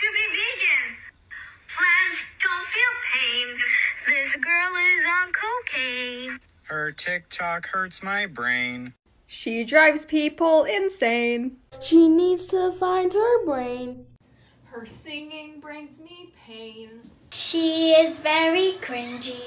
to be vegan. Plants don't feel pain. This girl is on cocaine. Her TikTok hurts my brain. She drives people insane. She needs to find her brain. Her singing brings me pain. She is very cringy.